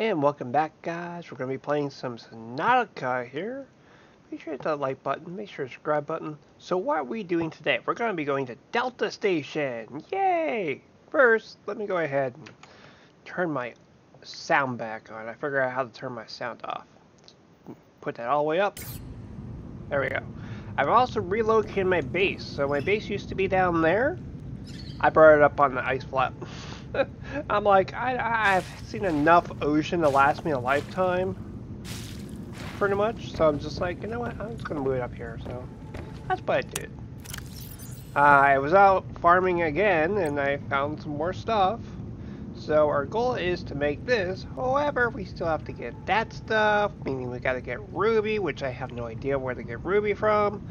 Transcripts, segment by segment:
And welcome back guys, we're going to be playing some Subnautica here. Make sure to hit that like button, make sure to subscribe button. So what are we doing today? We're going to be going to Delta Station, yay! First, let me go ahead and turn my sound back on. I figured out how to turn my sound off. Put that all the way up. There we go. I've also relocated my base. So my base used to be down there. I brought it up on the ice flat. I'm like, I, I've seen enough ocean to last me a lifetime, pretty much. So I'm just like, you know what? I'm just gonna move it up here. So that's what I did. Uh, I was out farming again, and I found some more stuff. So our goal is to make this. However, we still have to get that stuff, meaning we got to get ruby, which I have no idea where to get ruby from.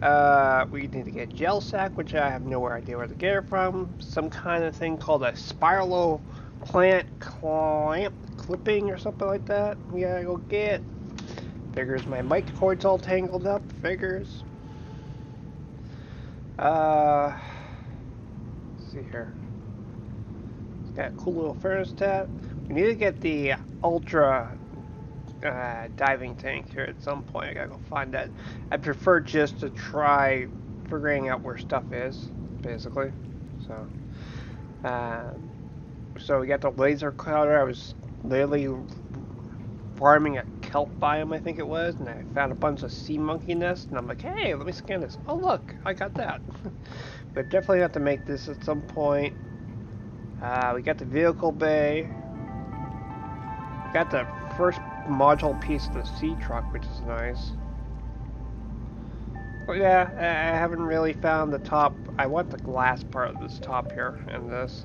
Uh, we need to get gel sack, which I have no idea where to get it from. Some kind of thing called a spiralo plant clamp clipping or something like that. We gotta go get. Figures my mic cord's all tangled up. Figures. Uh, see here. It's got a cool little furnace tap. We need to get the ultra uh, diving tank here at some point. I gotta go find that. I prefer just to try figuring out where stuff is, basically. So, uh, so we got the laser cutter. I was literally farming a kelp biome, I think it was, and I found a bunch of sea monkey nests, and I'm like, hey, let me scan this. Oh, look, I got that. but definitely have to make this at some point. Uh, we got the vehicle bay. Got the first module piece of the sea truck, which is nice. But yeah, I haven't really found the top. I want the glass part of this top here and this.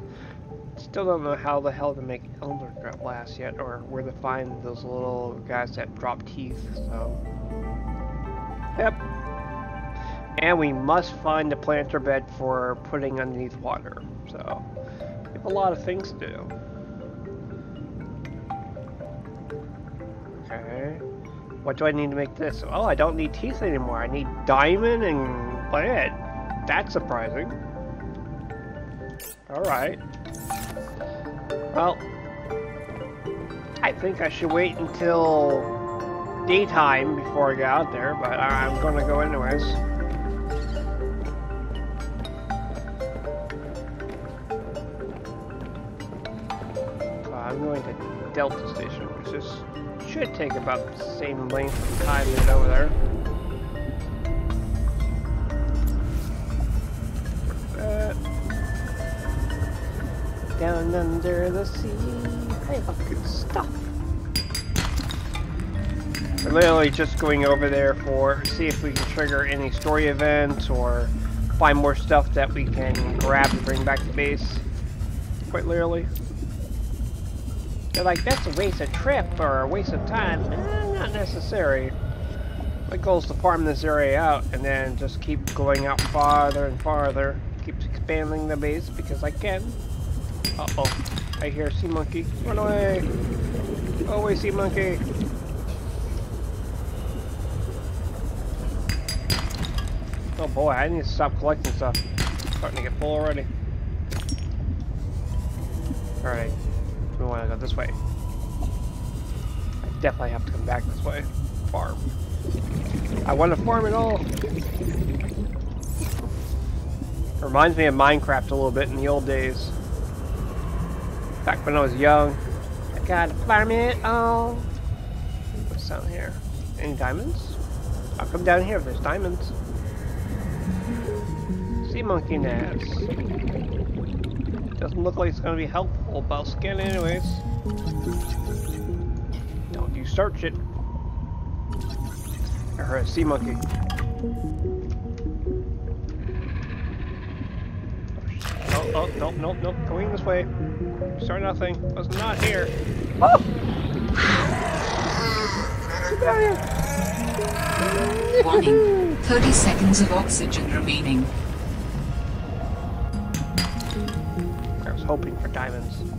Still don't know how the hell to make elder glass yet, or where to find those little guys that drop teeth, so... Yep. And we must find the planter bed for putting underneath water, so... We have a lot of things to do. Okay. What do I need to make this? Oh, I don't need teeth anymore. I need diamond and lead. That's surprising. Alright. Well, I think I should wait until daytime before I get out there, but I'm gonna go anyways. So I'm going to Delta Station, which is should take about the same length of time as over there. Uh, down under the sea, I have good stuff. We're literally just going over there for see if we can trigger any story events or find more stuff that we can grab and bring back to base. Quite literally. They're like, that's a waste of trip or a waste of time. Eh, not necessary. My goal is to farm this area out and then just keep going out farther and farther. Keep expanding the base because I can. Uh-oh. I hear sea monkey. Run away! Go away, sea monkey! Oh boy, I need to stop collecting stuff. starting to get full already. Alright this way. I definitely have to come back this way. Farm. I want to farm it all. Reminds me of Minecraft a little bit in the old days. Back when I was young. I gotta farm it all. What's down here? Any diamonds? I'll come down here if there's diamonds. Sea monkey nest. Doesn't look like it's to be helpful, but I'll scan anyways. Don't you search it. I heard a sea monkey. Oh, oh, nope, nope, nope. Going this way. Sorry, nothing. Was not here. Oh! Warning. 30 seconds of oxygen remaining. I was hoping for diamonds.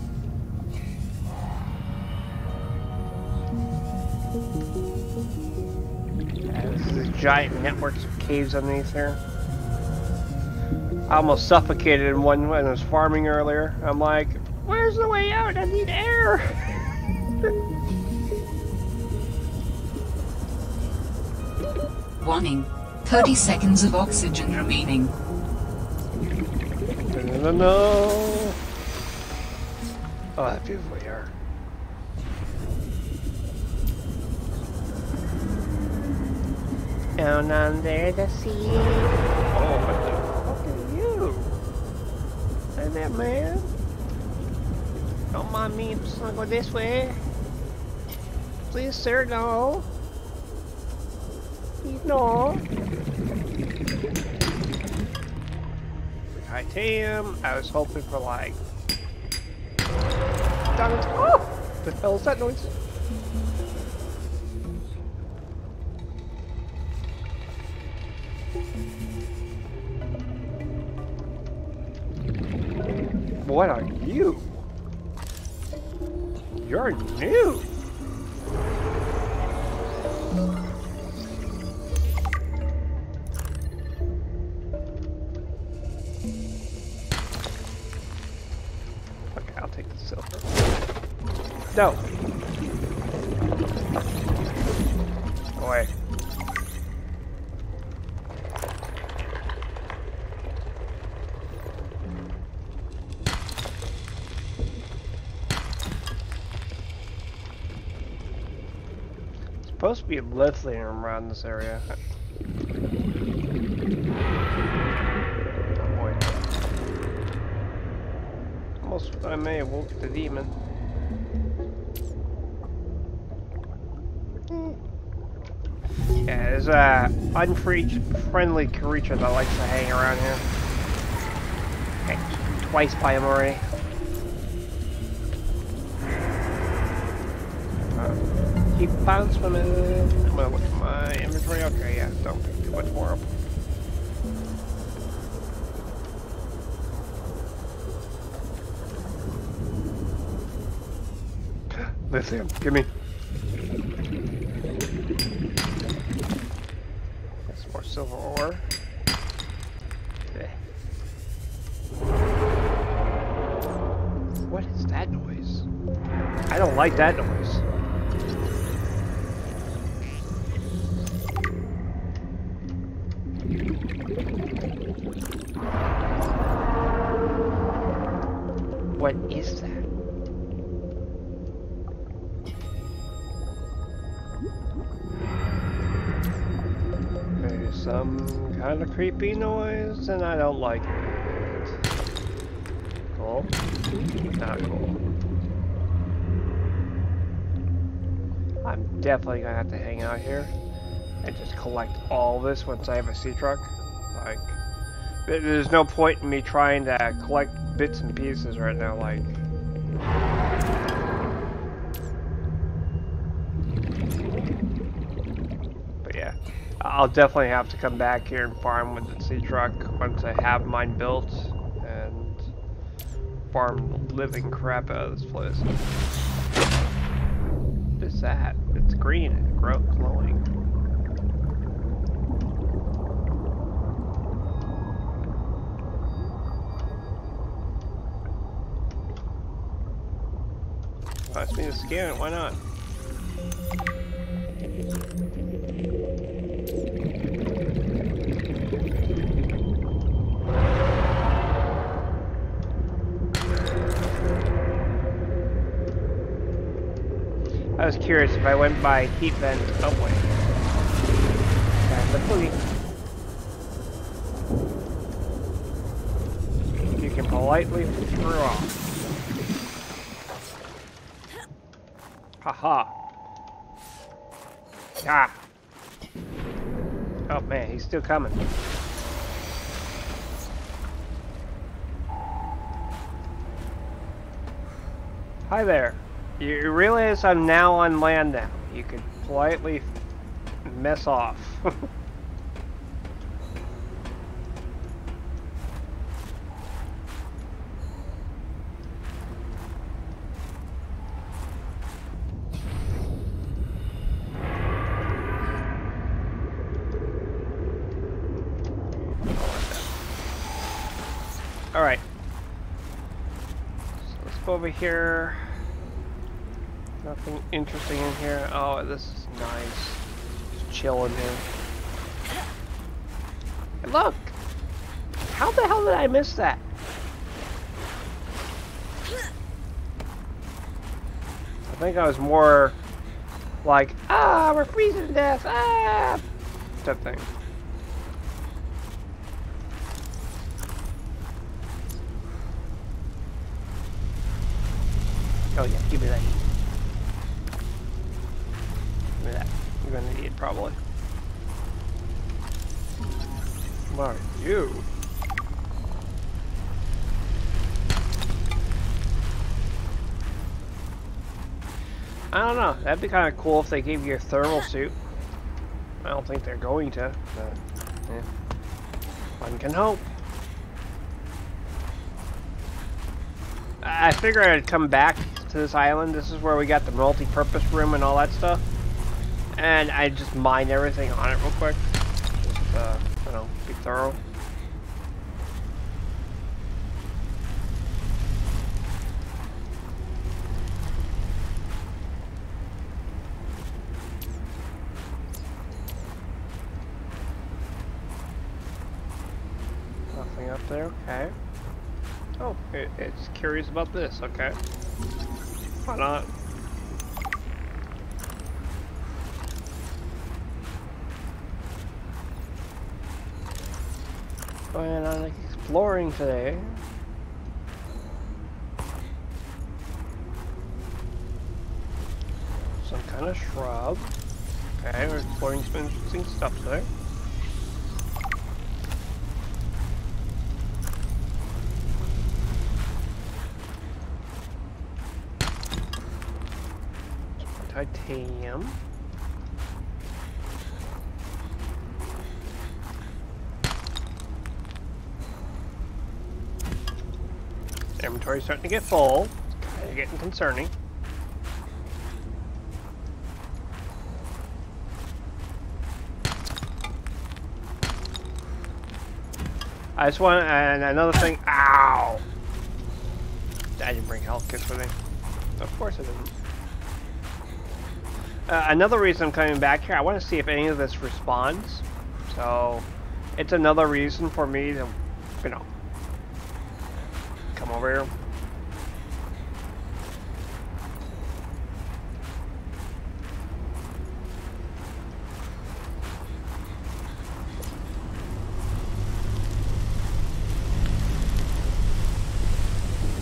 Giant networks of caves underneath here. I almost suffocated in one when I was farming earlier. I'm like, where's the way out? I need air. Warning. 30 seconds of oxygen remaining. No, no, no, no. Oh, that beautiful air. Down under the sea. Oh, what the fuck are you? Hey there, man. Don't mind me, I'm just gonna go this way. Please, sir, no. Please, no. Titanium. I was hoping for like. Diamonds. Oh! The hell is that noise? What are you? You're new. Okay, I'll take the silver. No. Be a lithium around this area. Oh boy. Almost I may have woke the demon. Yeah, there's a unfriendly creature that likes to hang around here. Okay, twice by him already. Keep on swimming. I'm gonna look at my inventory. Okay, yeah, don't pick too much more up. Lithium, give me. That's more silver ore. Okay. What is that noise? I don't like that noise. What is that? There's some kind of creepy noise, and I don't like it. Cool. Not cool. I'm definitely gonna have to hang out here and just collect all this once I have a sea truck. Like, there's no point in me trying to collect bits and pieces right now. Like, but yeah, I'll definitely have to come back here and farm with the sea truck once I have mine built and farm the living crap out of this place. What is that? It's green and grow glowing. Ask me to scan it, why not? I was curious if I went by heat vent. Wait. That's the. You can politely screw off. Haha. Ah. Oh man, he's still coming. Hi there. You realize I'm now on land now. You could politely mess off. Alright. So let's go over here. Nothing interesting in here. Oh, this is nice. Just chill in here. Hey, look! How the hell did I miss that? I think I was more like, ah, we're freezing to death, ah, type thing. That'd be kind of cool if they gave you a thermal suit. I don't think they're going to, but yeah. one can hope. I figured I'd come back to this island. This is where we got the multi-purpose room and all that stuff. And I just mine everything on it real quick. Just, uh, you know, be thorough. Nothing up there, okay. Oh, it, it's curious about this, okay. Why not? Going on exploring today. Some kind of shrub. Okay, we're exploring some interesting stuff today. Titanium. Inventory's starting to get full. Of getting concerning. I just want, and another thing, ow! I didn't bring health kits with me. Of course I didn't. Uh, another reason I'm coming back here, I want to see if any of this responds. So, it's another reason for me to, you know, come over here.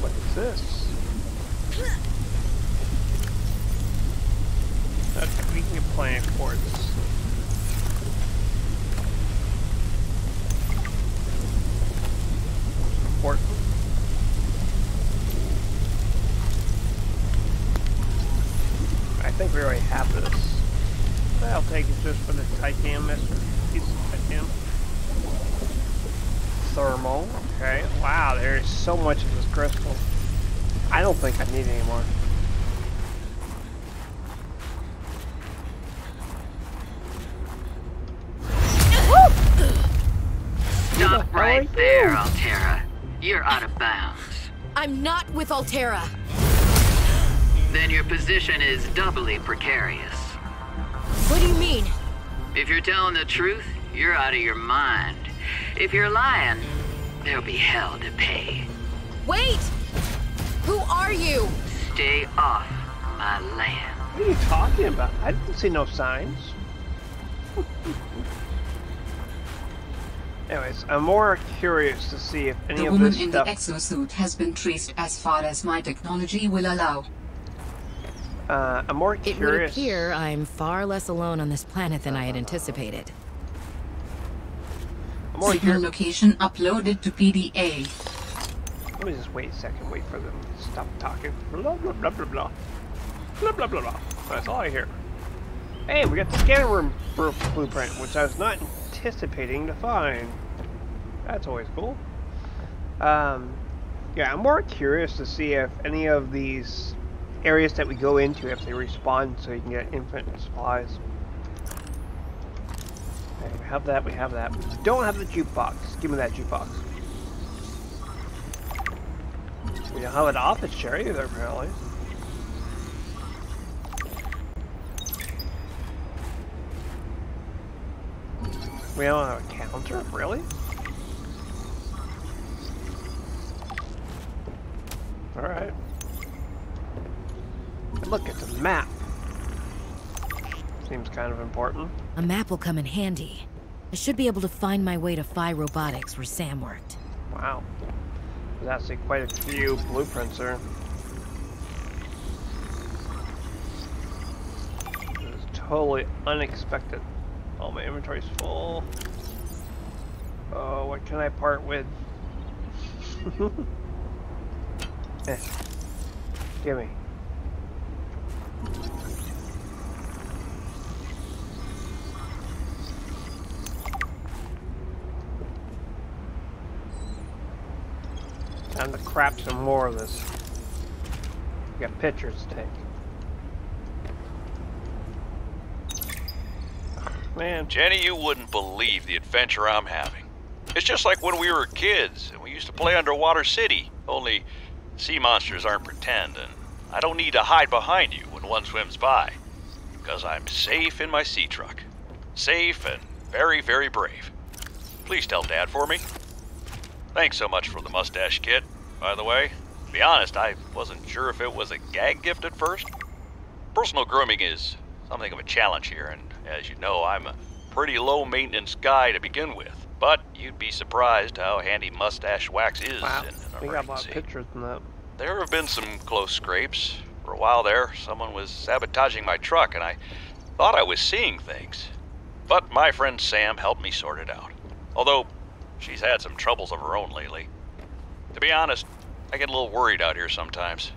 What is this? Okay, we can get plant quartz. Important. I think we already have this. I'll take it just for the titanium piece of titanium. Thermal, okay. Wow, there's so much of this crystal. I don't think I need any more. Stop How are right there, you? Alterra. You're out of bounds. I'm not with Alterra. Then your position is doubly precarious. What do you mean? If you're telling the truth, you're out of your mind. If you're lying, there'll be hell to pay. Wait! Who are you? Stay off my land. What are you talking about? I didn't see no signs. Anyways, I'm more curious to see if any The of woman in the exosuit has been traced as far as my technology will allow. Uh, I'm more It would curious. appear I'm far less alone on this planet than I had anticipated. I'm more Signal location uploaded to PDA. Let me just wait a second. Wait for them to stop talking. Blah blah blah blah blah. Blah blah blah blah. That's all I hear. Hey, we got the scanner room blueprint, which I was not anticipating to find. That's always cool. Um, yeah, I'm more curious to see if any of these areas that we go into, if they respond, so you can get infinite supplies. Okay, we have that, we have that. We don't have the jukebox. Give me that jukebox. We don't have an office chair either, apparently. We don't have a counter, really? Alright. Look at the map. Seems kind of important. A map will come in handy. I should be able to find my way to Phi Robotics where Sam worked. Wow. There's actually quite a few blueprints there. It was totally unexpected. All my inventory's full. Oh, what can I part with? eh. Gimme. Time to crap some more of this. We got pictures to take. Man, Jenny, you wouldn't believe the adventure I'm having. It's just like when we were kids and we used to play Underwater City, only sea monsters aren't pretend, and I don't need to hide behind you when one swims by. Because I'm safe in my sea truck. Safe and very, very brave. Please tell Dad for me. Thanks so much for the mustache kit, by the way. To be honest, I wasn't sure if it was a gag gift at first. Personal grooming is something of a challenge here, and as you know, I'm a pretty low maintenance guy to begin with. But you'd be surprised how handy mustache wax is wow. in an We got a lot of pictures in that. There have been some close scrapes. For a while there, someone was sabotaging my truck, and I thought I was seeing things. But my friend Sam helped me sort it out. Although, she's had some troubles of her own lately. To be honest, I get a little worried out here sometimes.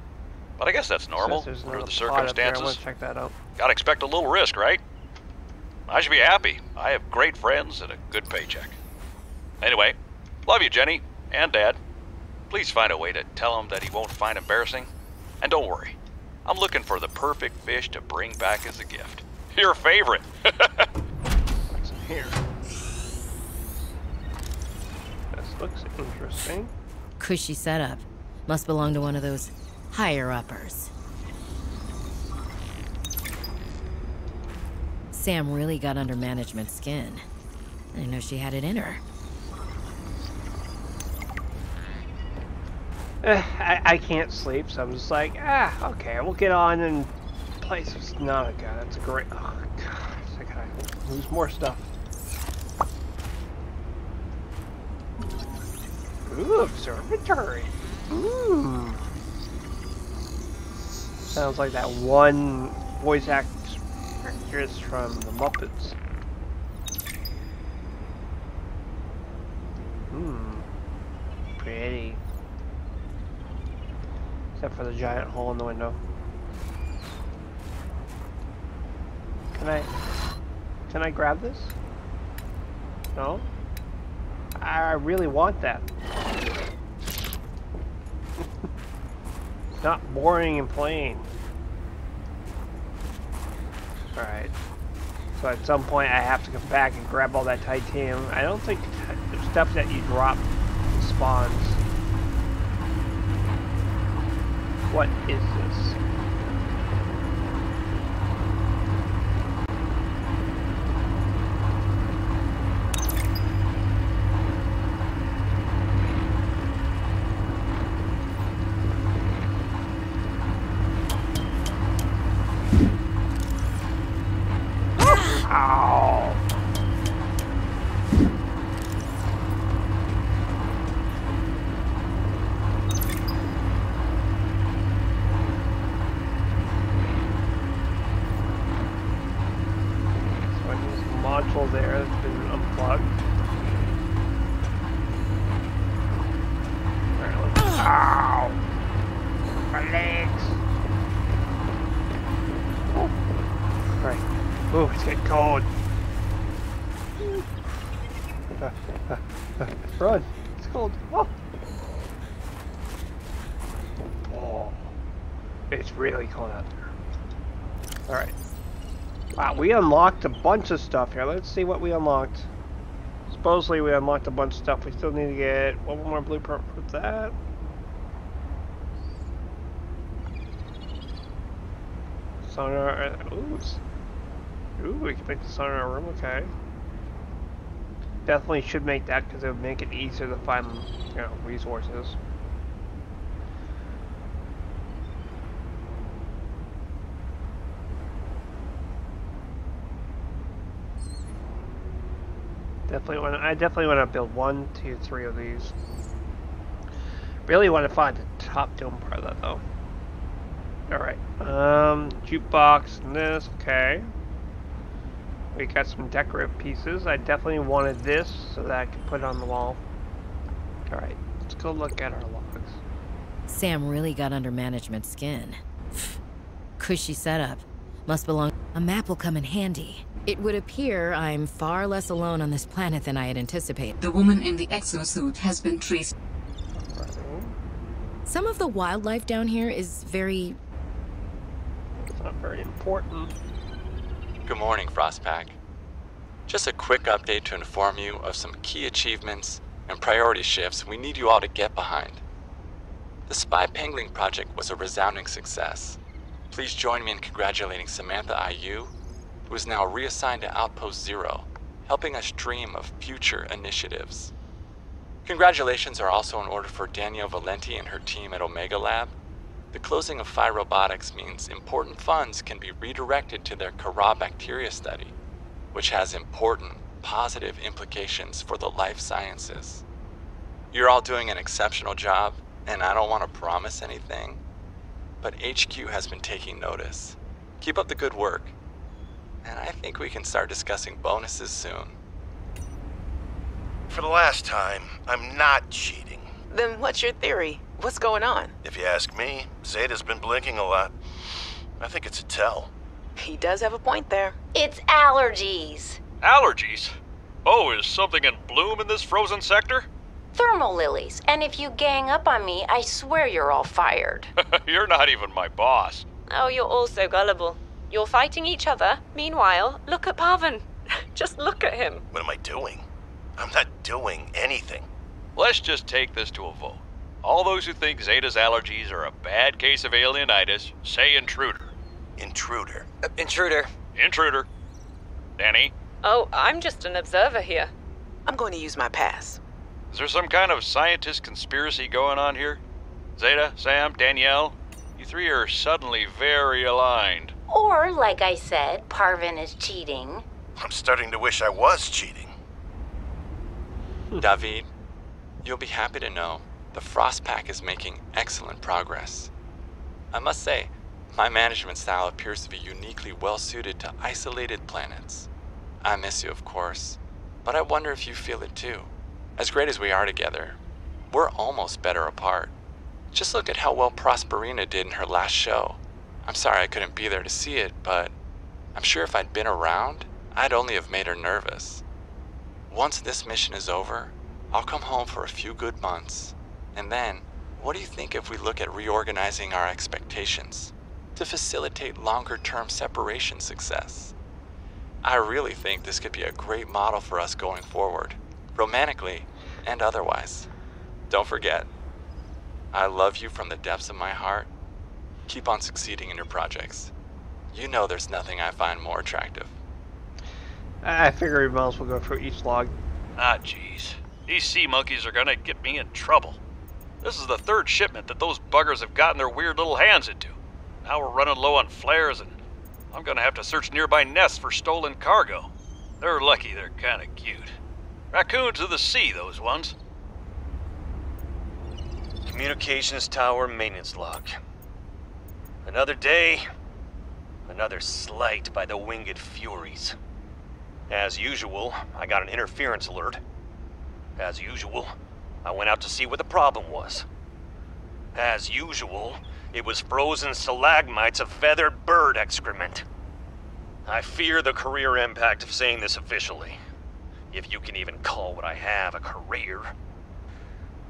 But I guess that's normal under the pod up there. I want circumstances. check that out. Gotta expect a little risk, right? I should be happy. I have great friends and a good paycheck. Anyway, love you, Jenny, and Dad. Please find a way to tell him that he won't find embarrassing. And don't worry, I'm looking for the perfect fish to bring back as a gift. Your favorite. What's in here? This looks interesting. Cushy setup. Must belong to one of those higher uppers. Sam really got under management's skin. I know she had it in her. Eh, I, I can't sleep, so I'm just like, ah, okay, we'll get on and play some Subnautica. That's a great. Oh god, I gotta lose more stuff. Ooh, observatory. Ooh. Sounds like that one voice actress from the Muppets. Hmm. Pretty. Except for the giant hole in the window. Can I... Can I grab this? No? I really want that. Not boring and plain. Alright. So at some point I have to come back and grab all that titanium. I don't think the stuff that you drop spawns. What is this? Ow! So there's a module there that's been unplugged. Alright, let's- Ow! My legs! Oh. Right. Ooh, it's getting cold. Run! It's cold. Oh. oh. It's really cold out there. Alright. Wow, we unlocked a bunch of stuff here. Let's see what we unlocked. Supposedly we unlocked a bunch of stuff. We still need to get one more blueprint for that. Sonar. uh, Ooh. Ooh, we can make the sonar room. Okay. Definitely should make that because it would make it easier to find, you know, resources. Definitely want. I definitely want to build one, two, three of these. Really want to find the top dome part of that though. All right. Um, jukebox and this. Okay. We got some decorative pieces. I definitely wanted this so that I could put it on the wall. All right. Let's go look at our logs. Sam really got under management's skin. Cushy setup. Must belong. A map will come in handy. It would appear I'm far less alone on this planet than I had anticipated. The woman in the exosuit has been traced. Some of the wildlife down here is very. It's not very important. Good morning, Frostpack. Just a quick update to inform you of some key achievements and priority shifts we need you all to get behind. The Spy Pengling project was a resounding success. Please join me in congratulating Samantha IU, is now reassigned to Outpost Zero, helping us dream of future initiatives. Congratulations are also in order for Danielle Valenti and her team at Omega Lab. The closing of Phi Robotics means important funds can be redirected to their Kharaa bacteria study, which has important positive implications for the life sciences. You're all doing an exceptional job, and I don't want to promise anything, but HQ has been taking notice. Keep up the good work, and I think we can start discussing bonuses soon. For the last time, I'm not cheating. Then what's your theory? What's going on? If you ask me, Zeta's been blinking a lot. I think it's a tell. He does have a point there. It's allergies. Allergies? Oh, is something in bloom in this frozen sector? Thermal lilies. And if you gang up on me, I swear you're all fired. You're not even my boss. Oh, you're all so gullible. You're fighting each other. Meanwhile, look at Parvin. Just look at him. What am I doing? I'm not doing anything. Let's just take this to a vote. All those who think Zeta's allergies are a bad case of alienitis, say intruder. Intruder. Uh, intruder. Intruder. Danny, Oh, I'm just an observer here. I'm going to use my pass. is there some kind of scientist conspiracy going on here? Zeta, Sam, Danielle, you three are suddenly very aligned. Or, like I said, Parvin is cheating. I'm starting to wish I was cheating. Hmm. David, you'll be happy to know the Frost Pack is making excellent progress. I must say, my management style appears to be uniquely well suited to isolated planets. I miss you, of course, but I wonder if you feel it too. As great as we are together, we're almost better apart. Just look at how well Prosperina did in her last show. I'm sorry I couldn't be there to see it, but I'm sure if I'd been around, I'd only have made her nervous. Once this mission is over, I'll come home for a few good months. And then, what do you think if we look at reorganizing our expectations to facilitate longer term separation success? I really think this could be a great model for us going forward, romantically and otherwise. Don't forget, I love you from the depths of my heart. Keep on succeeding in your projects. You know there's nothing I find more attractive. I I figure we might as well go through each log. Ah, jeez. These sea monkeys are gonna get me in trouble. This is the third shipment that those buggers have gotten their weird little hands into. Now we're running low on flares, and I'm gonna have to search nearby nests for stolen cargo. They're lucky they're kinda cute. Raccoons of the sea, those ones. Communications tower maintenance log. Another day, another slight by the winged furies. As usual, I got an interference alert. As usual, I went out to see what the problem was. As usual, it was frozen stalagmites of feathered bird excrement. I fear the career impact of saying this officially, if you can even call what I have a career.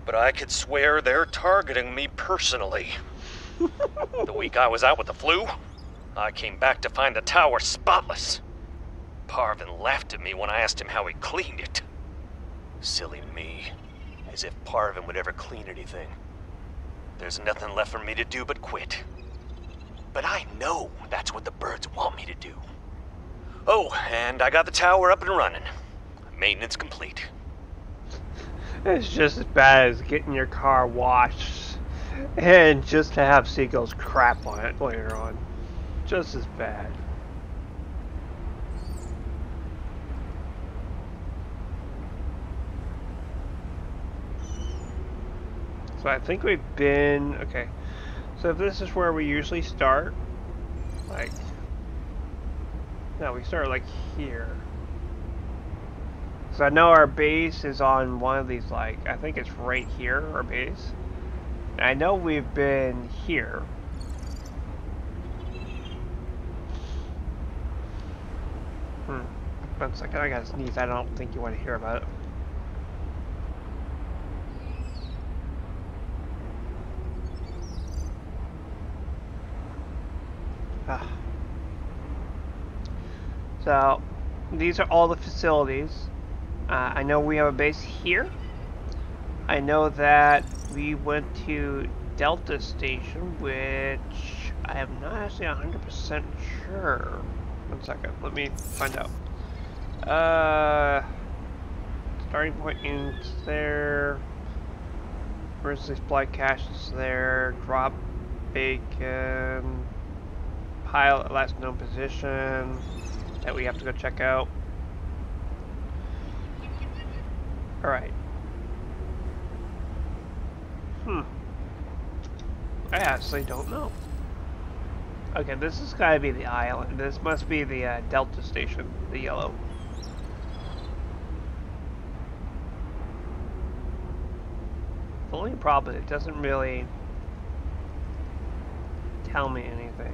But I could swear they're targeting me personally. The week I was out with the flu, I came back to find the tower spotless. Parvin laughed at me when I asked him how he cleaned it. Silly me. As if Parvin would ever clean anything. There's nothing left for me to do but quit. But I know that's what the birds want me to do. Oh, and I got the tower up and running. Maintenance complete. It's just as bad as getting your car washed and just to have seagulls crap on it later on. Just as bad. So I think we've been okay. So this is where we usually start, like no, we start like here. So I know our base is on one of these like I think it's right here, our base. I know we've been here. Hmm. One second, I gotta sneeze. I don't think you want to hear about it. Ah. So, these are all the facilities. Uh, I know we have a base here. I know that we went to Delta Station, which I am not actually 100% sure. One second, let me find out. Uh, starting point is there. Emergency supply cache is there. Drop bacon. Pilot last known position that we have to go check out. Alright. Hmm. I actually don't know. Okay, this has got to be the island. This must be the uh, Delta station, the yellow. The only problem it doesn't really tell me anything.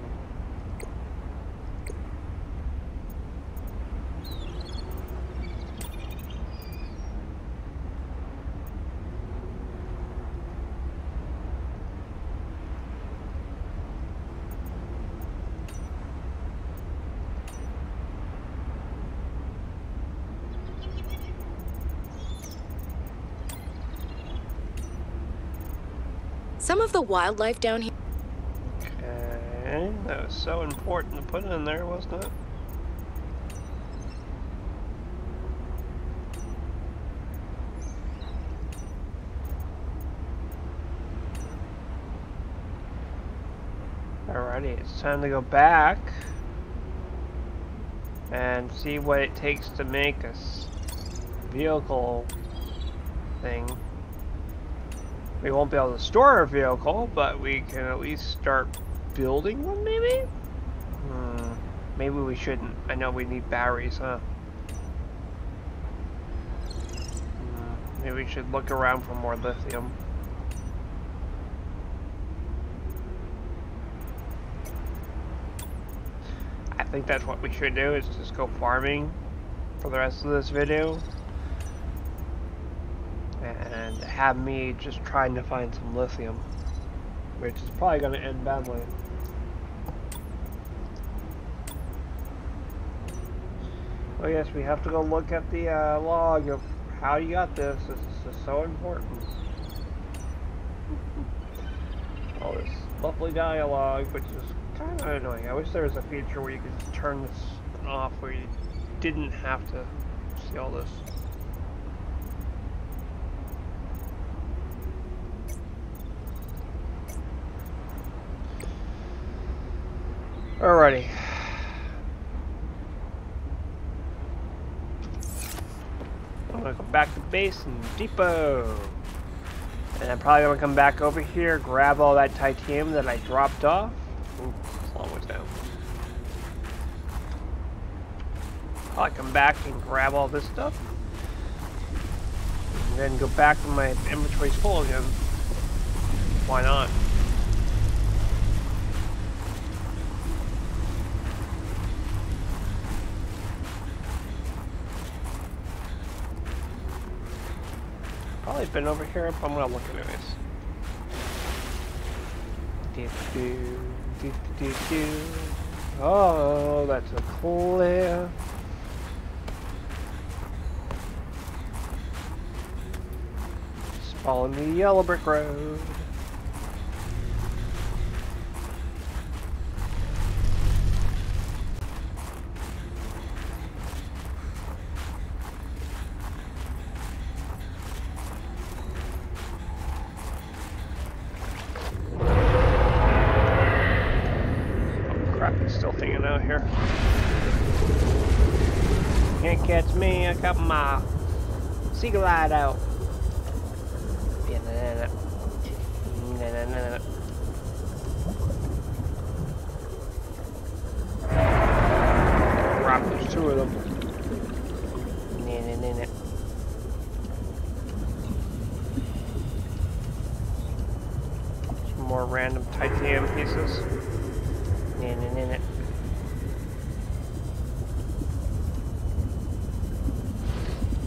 Some of the wildlife down here. Okay, that was so important to put in there, wasn't it? Alrighty, it's time to go back and see what it takes to make a vehicle thing. We won't be able to store our vehicle, but we can at least start building one, maybe? Hmm. Maybe we shouldn't. I know we need batteries, huh? Hmm. Maybe we should look around for more lithium. I think that's what we should do, is just go farming for the rest of this video have me just trying to find some lithium, which is probably going to end badly. Oh yes, we have to go look at the uh, log of how you got this. This is so important. All this lovely dialogue, which is kind of annoying. I wish there was a feature where you could turn this off, where you didn't have to see all this. Alrighty. I'm gonna go back to base and depot. And I'm probably gonna come back over here, grab all that titanium that I dropped off. Ooh, long way down. I'll come back and grab all this stuff. And then go back when my inventory's full again. Why not? Probably been over here, but I'm gonna look anyways. Do, do, do, do, do. Oh, that's a clear. Just following the yellow brick road. still hanging out here. Can't catch me, I got my seagull eye out. Yeah, nah, nah, nah. Nah, nah, nah, nah. Crap, there's two of them. Nah, nah, nah, nah. Some more random titanium pieces. Nah, nah, nah, nah.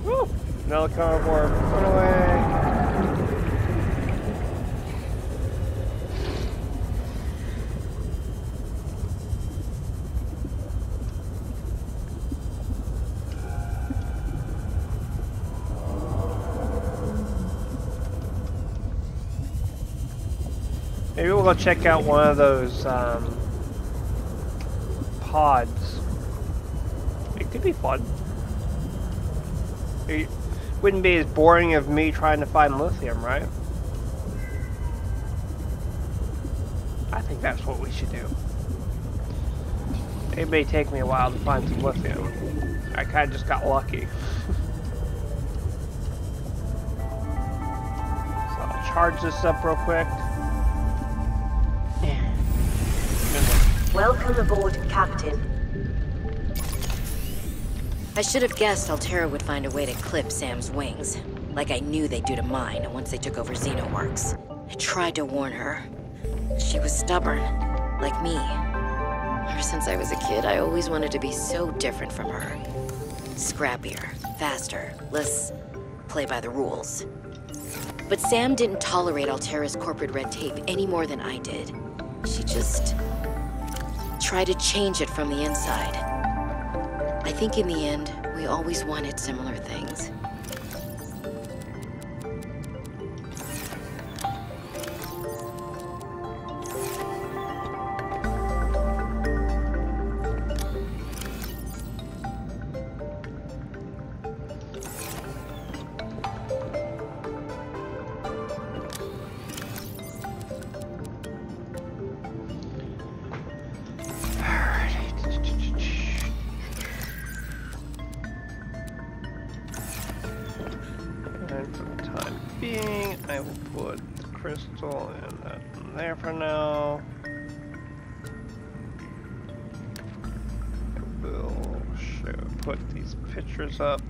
Woo! Another carnivore. Run! Maybe we'll go check out one of those um, pods. It could be fun. It wouldn't be as boring of me trying to find lithium, right? I think that's what we should do. It may take me a while to find some lithium. I kind of just got lucky. so I'll charge this up real quick. Welcome aboard, Captain. I should have guessed Alterra would find a way to clip Sam's wings. Like I knew they'd do to mine once they took over Xenoworks. I tried to warn her. She was stubborn, like me. Ever since I was a kid, I always wanted to be so different from her. Scrappier, faster, less play by the rules. But Sam didn't tolerate Alterra's corporate red tape any more than I did. She just tried to change it from the inside. I think in the end, we always wanted similar things. Crystal in that in there for now. Show, put these pictures up.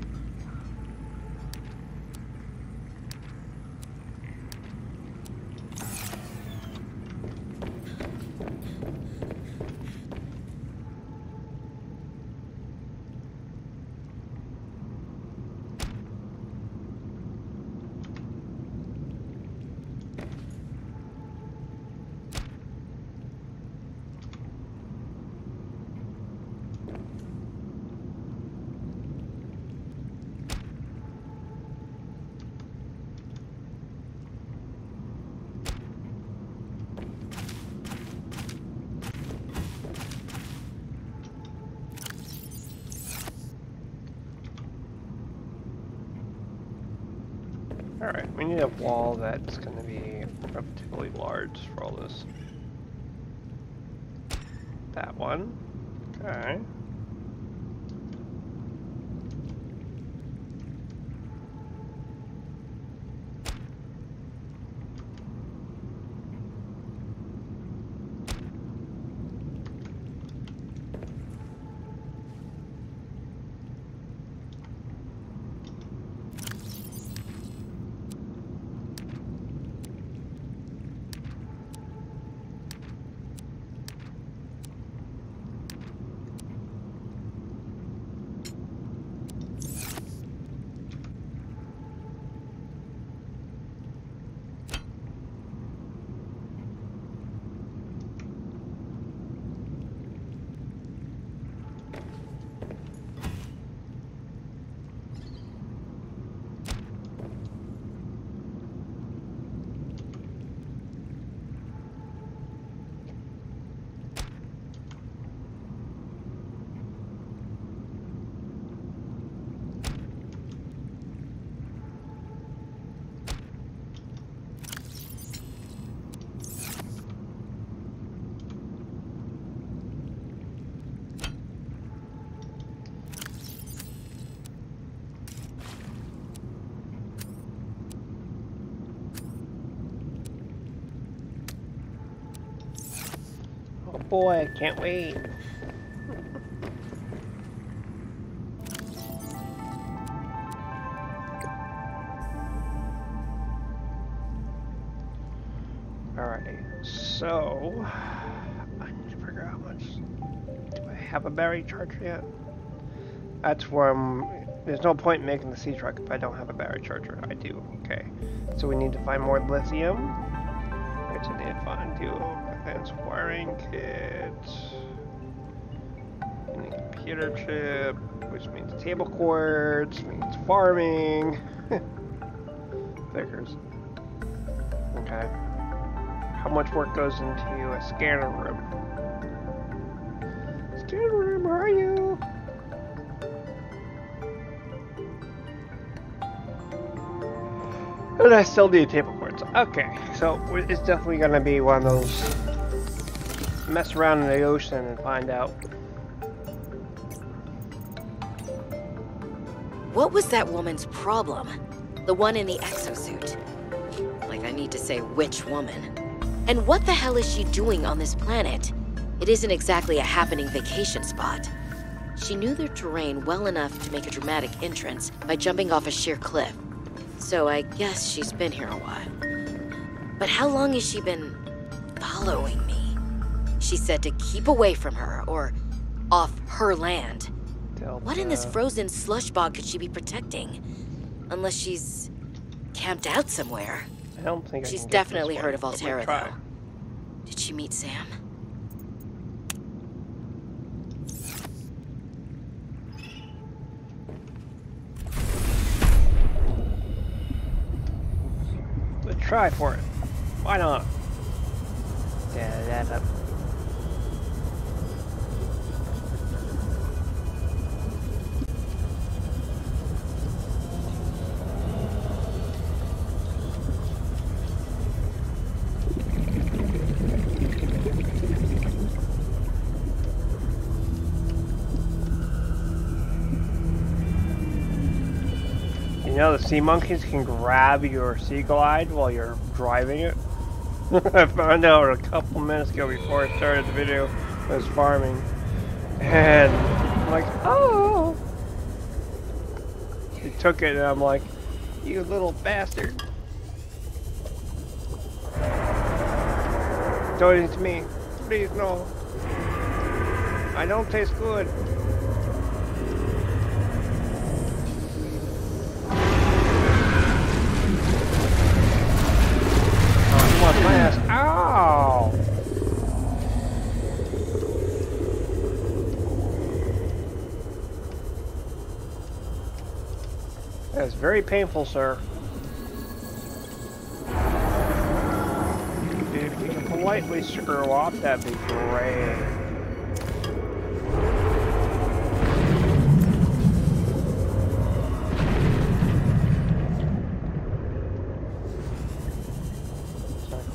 Alright, we need a wall that's boy, can't wait. Alrighty, so I need to figure out how much. Do I have a battery charger yet? That's where I'm. There's no point in making the sea truck if I don't have a battery charger. I do. Okay. So we need to find more lithium. So I need to find do advanced wiring kit. And a computer chip, which means table cords, means farming. Figures. Okay. How much work goes into a scanner room? Scanner room, where are you? And I still need table cords. Okay, so it's definitely gonna be one of those mess around in the ocean and find out. What was that woman's problem? The one in the exosuit. Like I need to say which woman. And what the hell is she doing on this planet? It isn't exactly a happening vacation spot. She knew their terrain well enough to make a dramatic entrance by jumping off a sheer cliff. So I guess she's been here a while. But how long has she been following me? She said to keep away from her, or off her land. Delta. What in this frozen slush bog could she be protecting? Unless she's camped out somewhere. I don't think I She's can get definitely this heard of one, but Alterra, though. Did she meet Sam? Let's try for it. Why not? Da, da, da. Know the sea monkeys can grab your sea glide while you're driving it? I found out a couple minutes ago before I started the video. I was farming. And I'm like, oh! He took it and I'm like, you little bastard. Don't eat me. Please, no. I don't taste good. Very painful, sir. If you can politely screw off, that'd be great.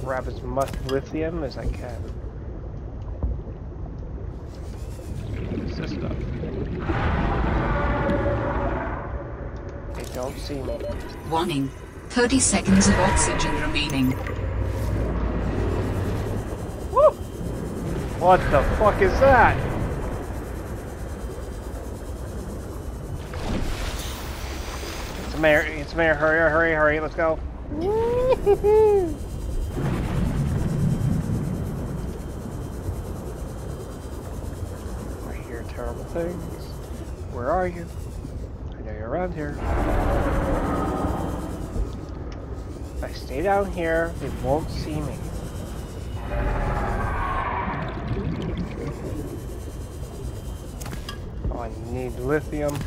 Grab as much lithium as I can. What's this stuff? They see me. Warning. 30 seconds of oxygen remaining. Woo! What the fuck is that? It's a mayor, it's a mayor, hurry, hurry, hurry, let's go. I hear terrible things. Where are you? I know you're around here. If I stay down here, they won't see me. Oh, I need lithium.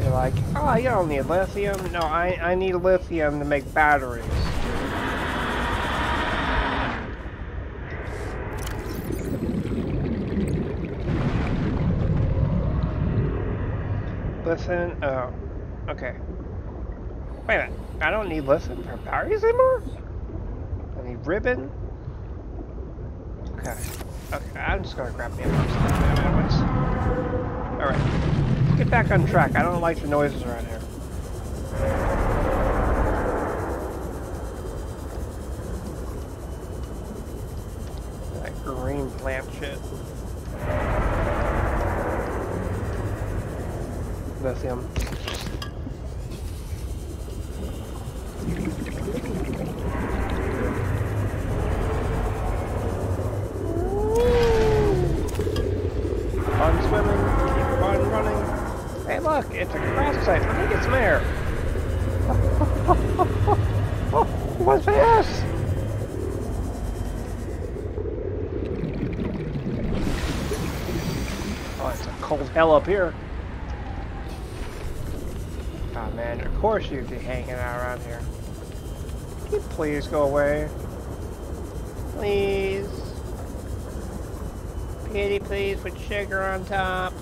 You're like, oh, you don't need lithium. No, I, I need lithium to make batteries. Oh, okay. Wait a minute. I don't need listen for batteries anymore? I need ribbon? Okay. Okay, I'm just gonna grab me a box. Alright. Let's get back on track. I don't like the noises around here. That green plant shit. Fun swimming, keep on running. Hey look, it's a crash site. Get some air. Oh, what's this? Oh, it's a cold hell up here. Oh man, of course you'd be hanging out around here. Can you please go away? Please. Pity please with sugar on top.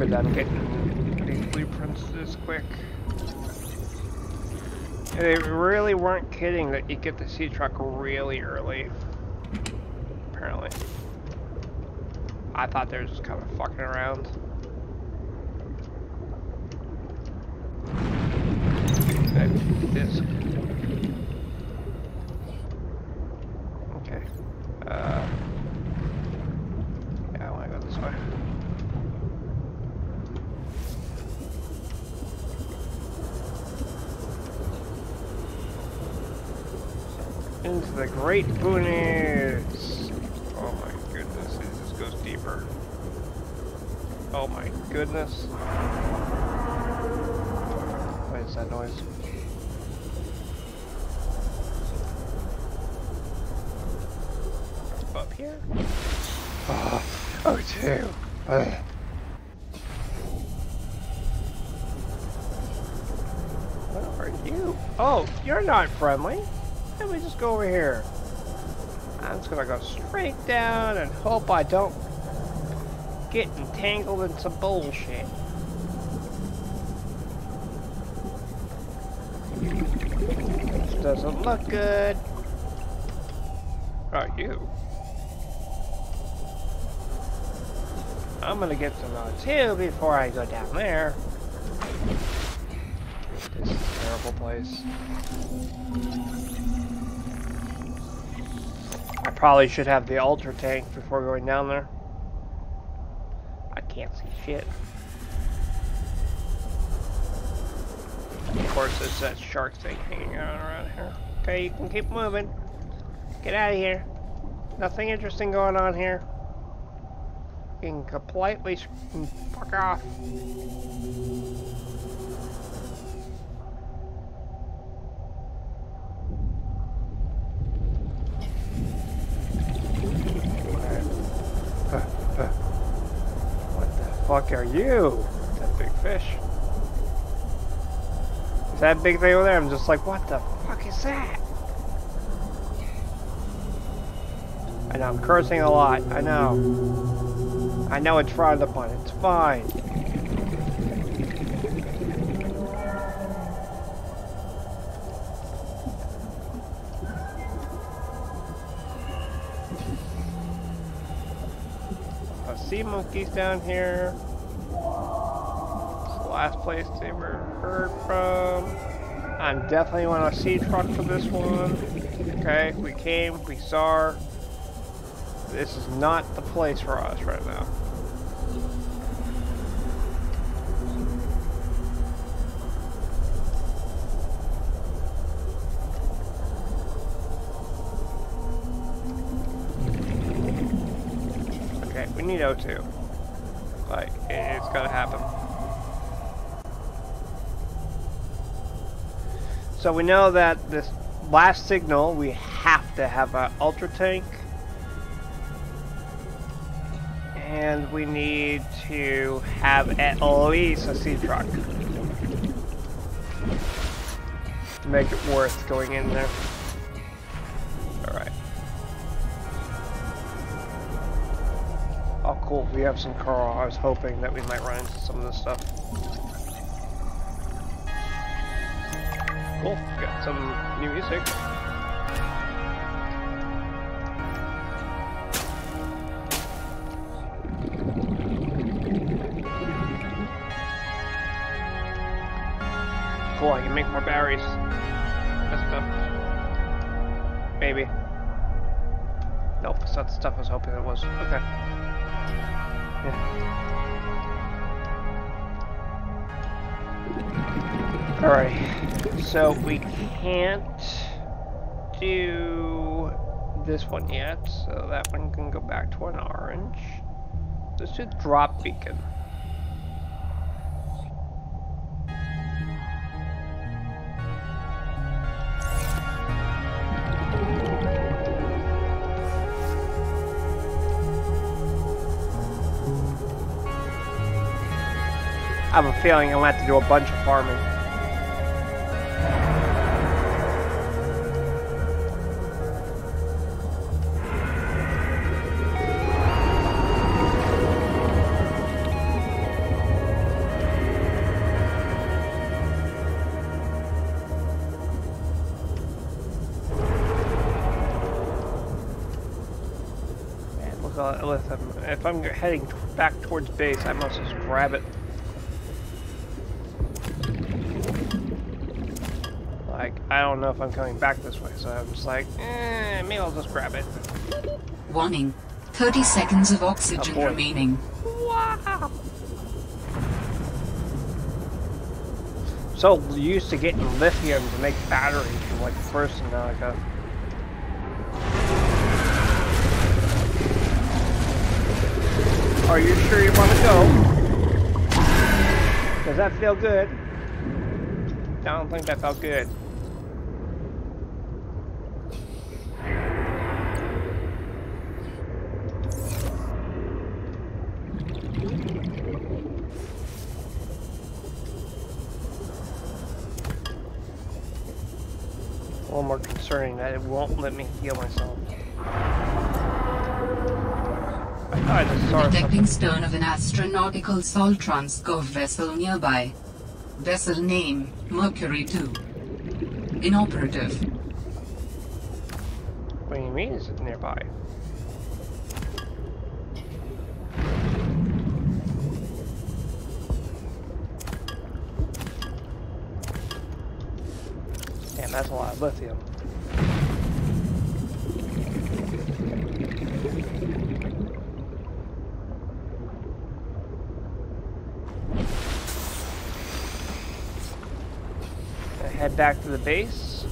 Stupid. I'm getting blueprints this quick. They really weren't kidding that you get the sea truck really early. Apparently. I thought they were just kind of fucking around. That disc. Okay. Uh, yeah, I want to go this way. Into the great boonies. Oh my goodness, it just goes deeper. Oh my goodness. What is that noise? Up here? Oh, oh two. Ugh. What are you? Oh, you're not friendly. Let me just go over here. I'm just gonna go straight down and hope I don't get entangled in some bullshit. This doesn't look good. Oh, you. I'm gonna get some O2 before I go down there. This is a terrible place. Probably should have the ultra tank before going down there. I can't see shit. Of course, there's that shark thing hanging out around here. Okay, you can keep moving. Get out of here. Nothing interesting going on here. You can politely fuck off. Are you? That big fish. Is that big thing over there? I'm just like, what the fuck is that? I know, I'm cursing a lot. I know. I know it's frowned upon. It's fine. I see monkeys down here. Last place they were heard from. I'm definitely on a sea truck for this one. Okay, we came, we saw. This is not the place for us right now. Okay, we need O2. Like, it's gotta happen. So we know that this last signal, we have to have an ultra tank. And we need to have at least a sea truck. To make it worth going in there. Alright. Oh cool, we have some car. I was hoping that we might run into some of this stuff. Cool. Got some new music. Cool, I can make more batteries. That's stuff. Maybe. Nope, it's not the stuff I was hoping it was. Okay. Yeah. Alright, so we can't do this one yet, so that one can go back to an orange. Let's do drop beacon. I have a feeling I'm gonna have to do a bunch of farming. If I'm heading back towards base, I must just grab it. Like, I don't know if I'm coming back this way, so I'm just like, eh, maybe I'll just grab it. Warning. 30 seconds of oxygen boy. remaining. Wow. So used to getting lithium to make batteries from like first and now I got. Are you sure you want to go? Does that feel good? I don't think that felt good. A little more concerning that it won't let me heal myself. I thought I just saw Detecting stern of an astronautical Soltrans Gov vessel nearby. Vessel name, Mercury 2. Inoperative. What do you mean is it nearby? Damn, that's a lot of lithium. Back to the base.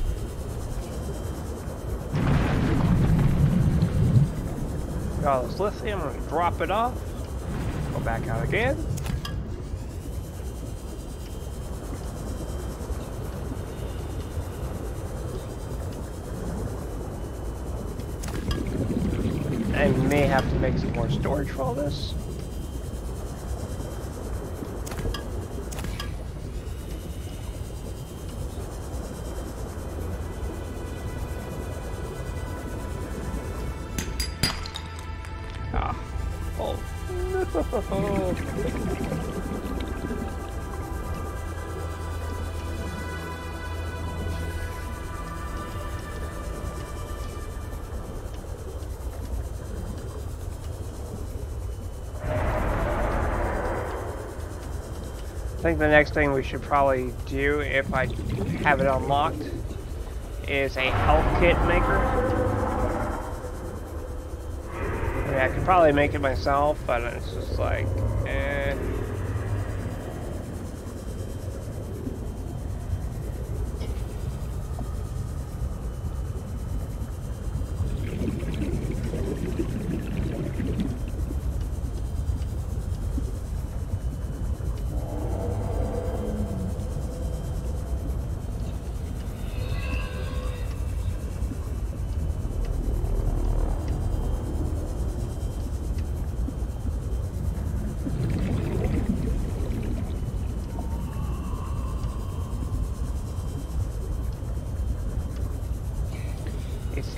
Got all this lithium, I'm gonna drop it off. Go back out again. I may have to make some more storage for all this. Think the next thing we should probably do, if I have it unlocked, is a health kit maker. I, mean, I could probably make it myself, but it's just like,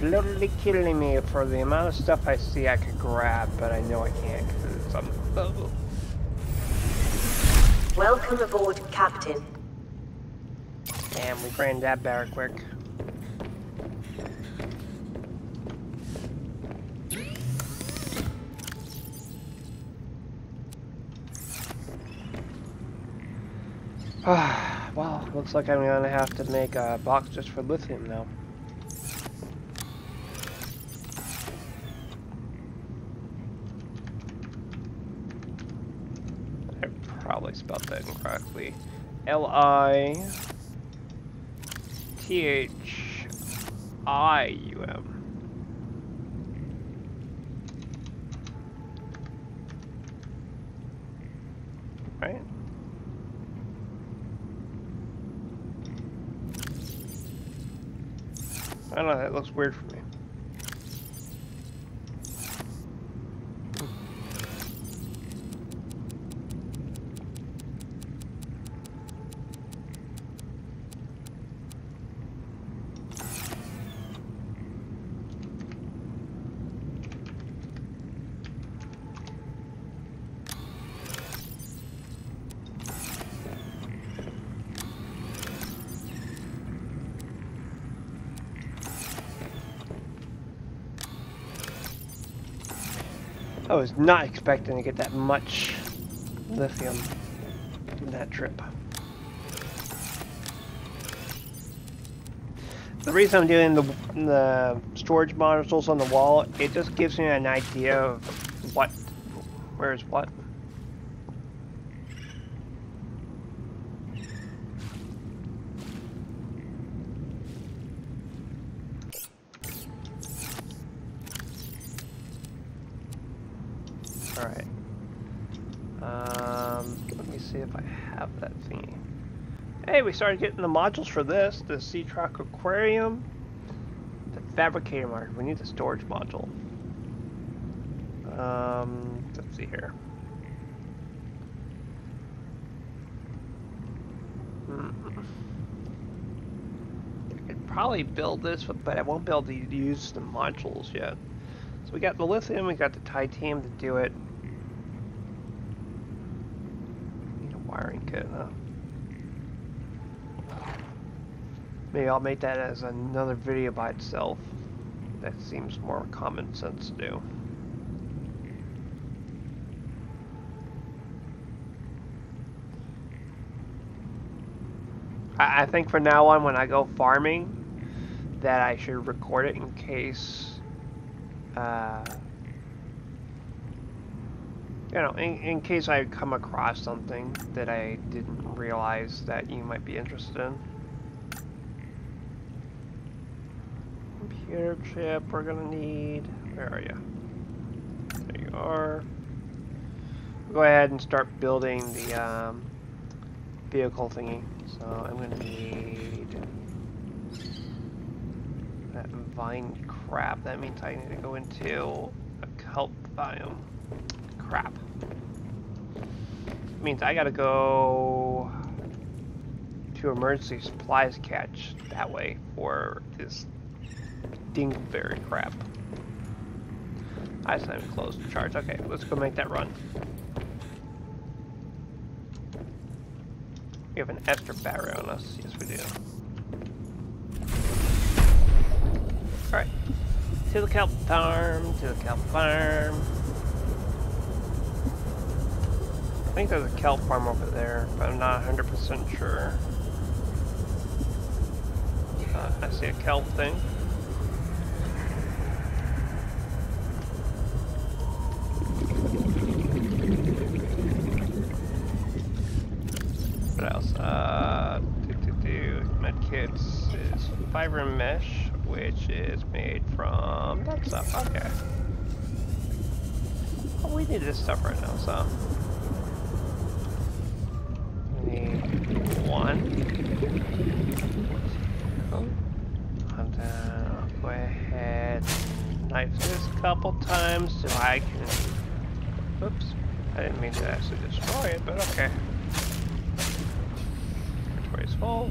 It's literally killing me for the amount of stuff I see I could grab, but I know I can't because it's on oh. Welcome aboard, Captain. And we ran that bear quick. well, looks like I'm gonna have to make a box just for lithium now. I probably spelled that incorrectly. L I T H I U M. Right? I don't know, that looks weird for me. I was not expecting to get that much lithium in that trip. The reason I'm doing the, the storage modules on the wall, it just gives me an idea of what, where's what. Alright. Um, let me see if I have that thingy. Hey, we started getting the modules for this. The Sea Truck Aquarium. The Fabricator Mark. We need the storage module. Um, let's see here. Hmm. I could probably build this, but I won't be able to use the modules yet. So we got the lithium, we got the titanium to do it. Need a wiring kit, huh? Maybe I'll make that as another video by itself. That seems more common sense to do. I, I think for now on, when I go farming, that I should record it in case uh, you know, in, in case I come across something that I didn't realize that you might be interested in. Computer chip we're gonna need. Where are you? There you are. Go ahead and start building the um, vehicle thingy. So I'm gonna need that vine crap. That means I need to go into a kelp biome. Crap. It means I gotta go to emergency supplies catch that way for this dingleberry crap. Just have to close the charge. Okay, let's go make that run. We have an Ester battery on us. Yes, we do. Alright. To the kelp farm, to the kelp farm. I think there's a kelp farm over there, but I'm not 100% sure. Uh, I see a kelp thing. What else? Uh, do, do, do. Medkits is fiber mesh, which is made from that stuff. Okay. Oh, we need this stuff right now, so. Need one. Oh. And then I'll go ahead and knife this a couple times so I can. Oops. I didn't mean to actually destroy it, but okay. Inventory's full.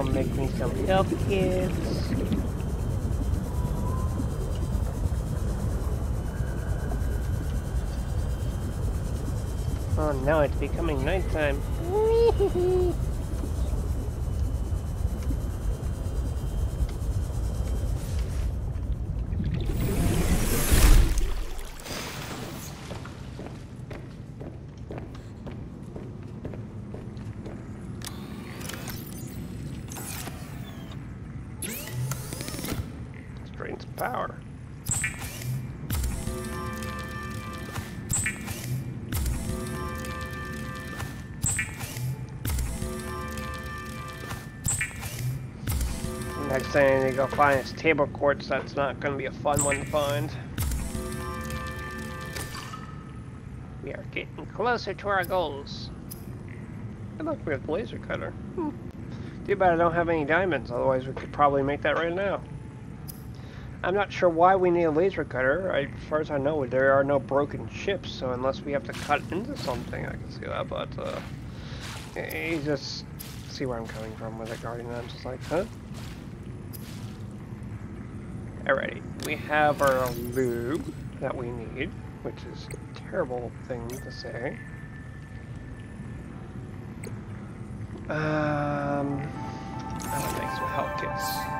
Gonna make me some health kits. Oh no, it's becoming nighttime. thing I need to go find is table quartz. That's not going to be a fun one to find. We are getting closer to our goals. Good luck with the laser cutter. Hmm. Too bad I don't have any diamonds, otherwise we could probably make that right now. I'm not sure why we need a laser cutter. I, as far as I know, there are no broken ships, so unless we have to cut into something, I can see that, but, uh, you just see where I'm coming from with it, Guardian. I'm just like, huh? Alrighty, we have our lube that we need, which is a terrible thing to say. Um, I would make some health kits.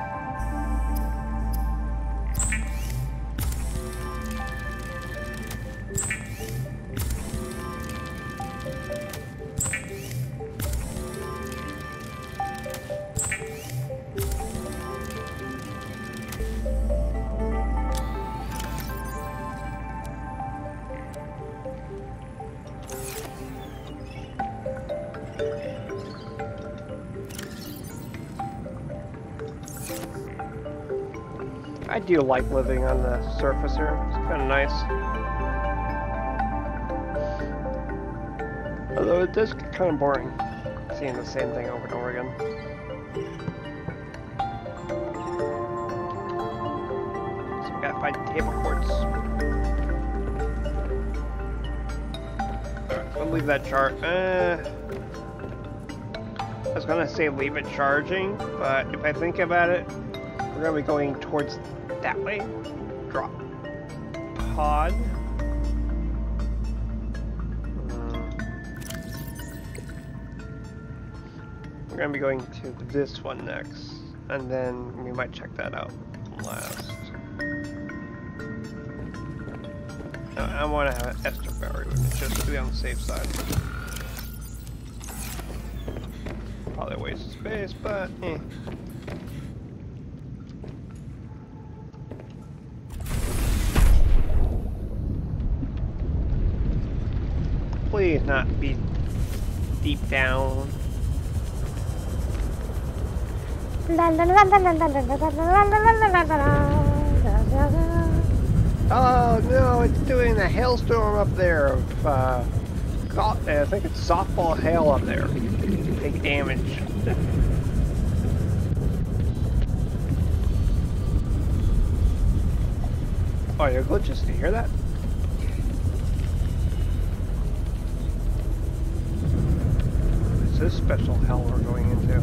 Do like living on the surface here. It's kind of nice. Although it does get kind of boring seeing the same thing over and over again. So we gotta find table quartz. Alright, I'll leave that chart. Uh, I was gonna say leave it charging, but if I think about it, we're gonna be going towards that way. Drop pod. We're gonna be going to this one next, and then we might check that out last. No, I want to have an Esther battery with me just to be on the safe side. Probably a waste of space, but eh. Please not be deep down. Oh no, it's doing a hailstorm up there of, uh, I think it's softball hail up there. Take damage. oh, you're glitches, do you hear that? This special hell we're going into?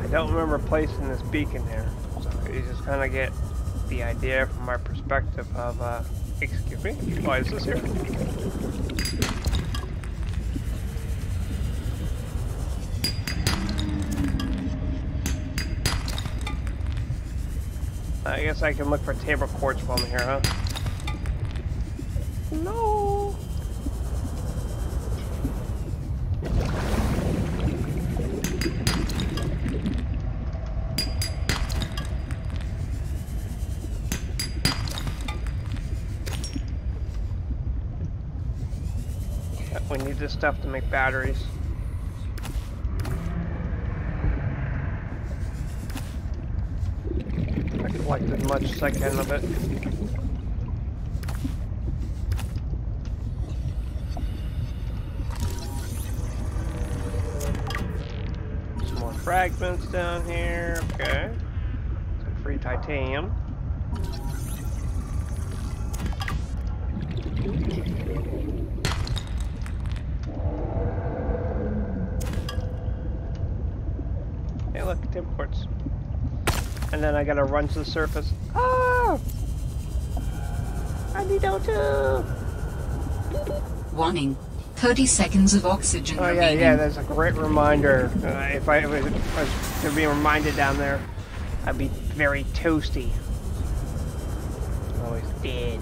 I don't remember placing this beacon here, so you just kind of get the idea from my perspective of, uh, excuse me, why is this here? I guess I can look for table quartz while I'm here, huh? No. We need this stuff to make batteries. I collect as much as I can of it. Some more fragments down here. Okay. Some free titanium. and then I gotta run to the surface. Oh! I need O2! Warning. 30 seconds of oxygen Oh yeah, remaining. yeah, that's a great reminder. Uh, if I if I was to be reminded down there, I'd be very toasty. Always dead.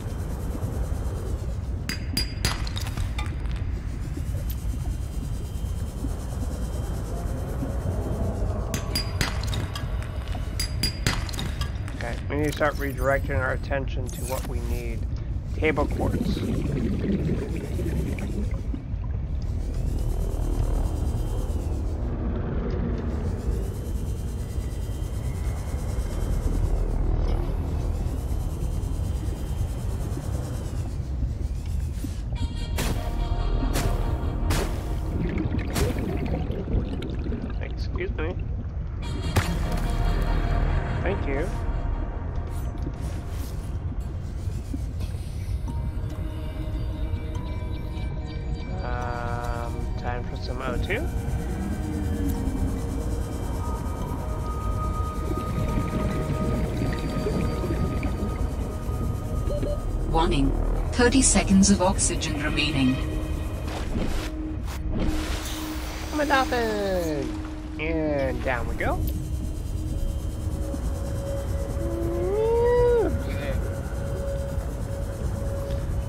Okay, we need to start redirecting our attention to what we need. Table coral. 30 seconds of oxygen remaining. I'm a dolphin! And down we go.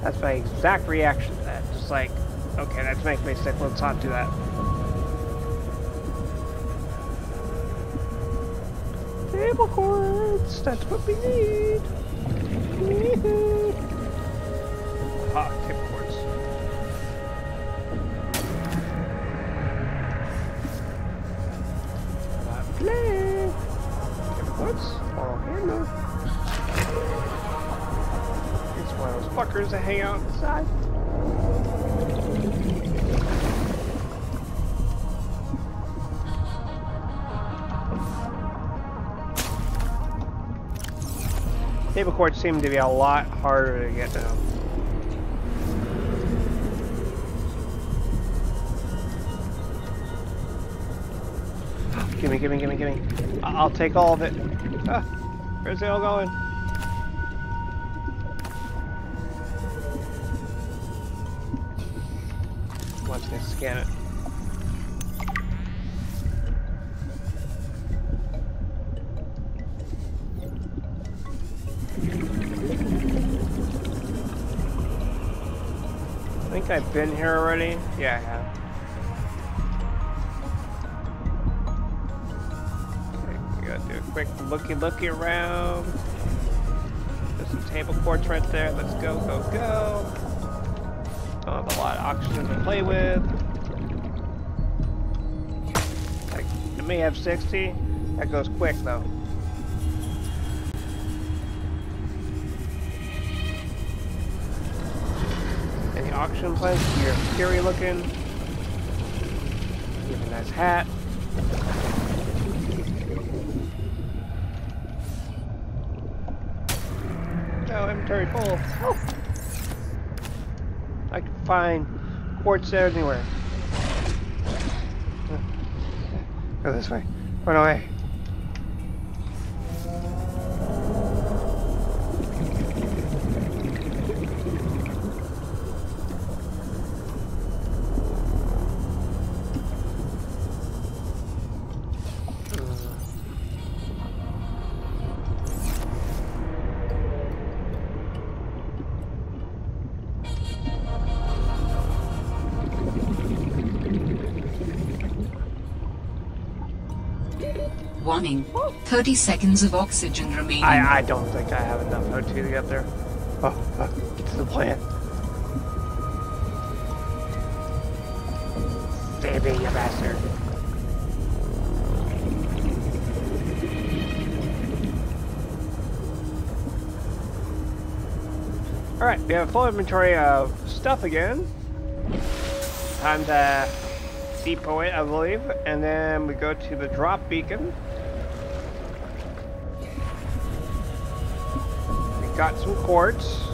That's my exact reaction to that. Just like, okay, that's making me sick, let's not do that. Table coral, that's what we need. Ah, of those fuckers that hang out inside. Table coral seem to be a lot harder to get now. Gimme, gimme, gimme, gimme. I'll take all of it. Ah, where's it all going? I think I've been here already. Yeah, I have. Okay, we gotta do a quick looky looky around. There's some table coral right there. Let's go, go, go. Don't have a lot of oxygen to play with. Like, it may have 60. That goes quick though. Any auction plants? You're scary looking. You have a nice hat. Oh, inventory full. Oh. I can find quartz anywhere. Go this way. Run away. 30 seconds of oxygen remaining. I, I don't think I have enough O2 to get there. Oh, oh, get to the plant. Me, you bastard. Alright, we have a full inventory of stuff again. Time to depot it, I believe. And then we go to the drop beacon. got some quartz.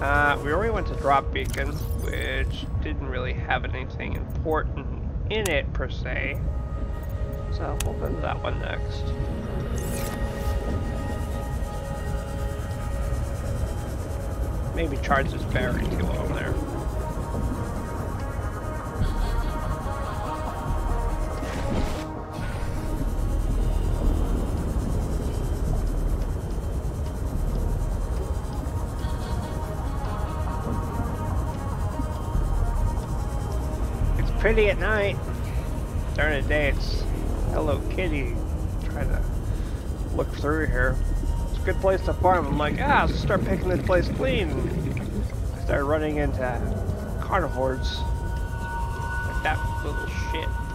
Uh, we already went to drop beacon, which didn't really have anything important in it per se. So we'll go to that one next. Maybe charge this battery too long there. Pretty at night. During the day, it's Hello Kitty. Trying to look through here. It's a good place to farm. I'm like, ah, let's start picking this place clean. I started running into carnivores. Like that little shit.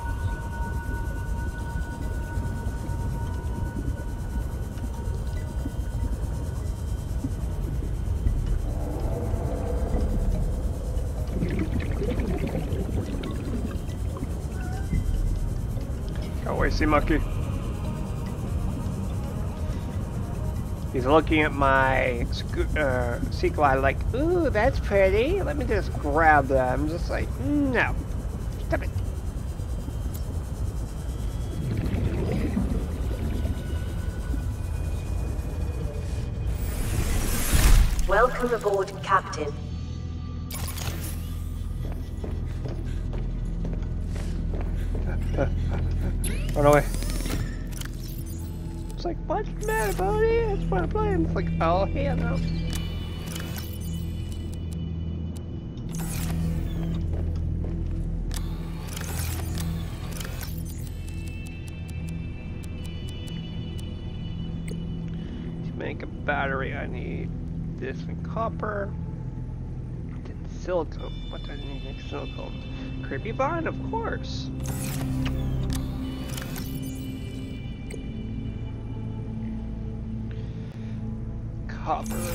Sea monkey. He's looking at my uh, glide like, ooh, that's pretty. Let me just grab that. I'm just like, no. Stop it. Welcome aboard, Captain. Run away. It's like, what's the matter, buddy? I just want to play. And it's like, oh, make a battery, I need this and copper. Then silicone. What do I need silicone? Creepy vine, of course. Copper,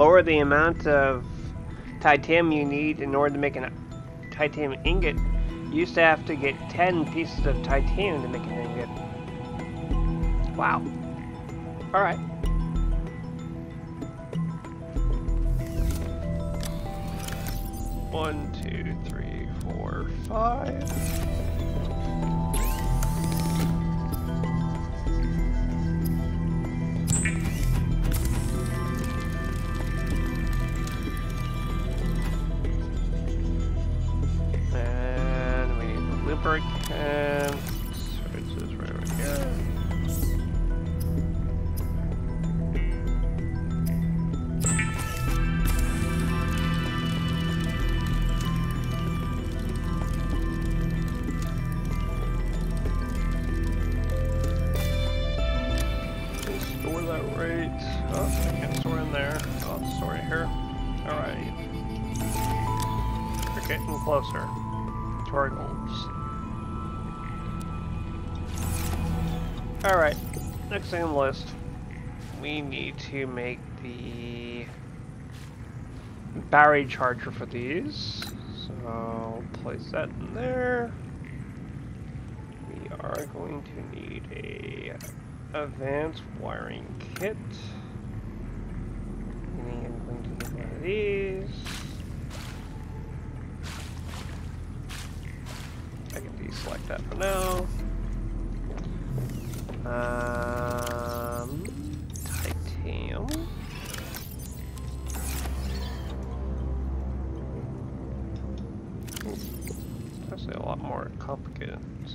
lower the amount of titanium you need in order to make a titanium ingot. You used to have to get 10 pieces of titanium to make an ingot. Wow. Alright. One, two, three, four, five. The list. We need to make the battery charger for these. So, I'll place that in there. We are going to need a advanced wiring kit. I'm going to get one of these. I can deselect that for now. Um, more complicated. Let's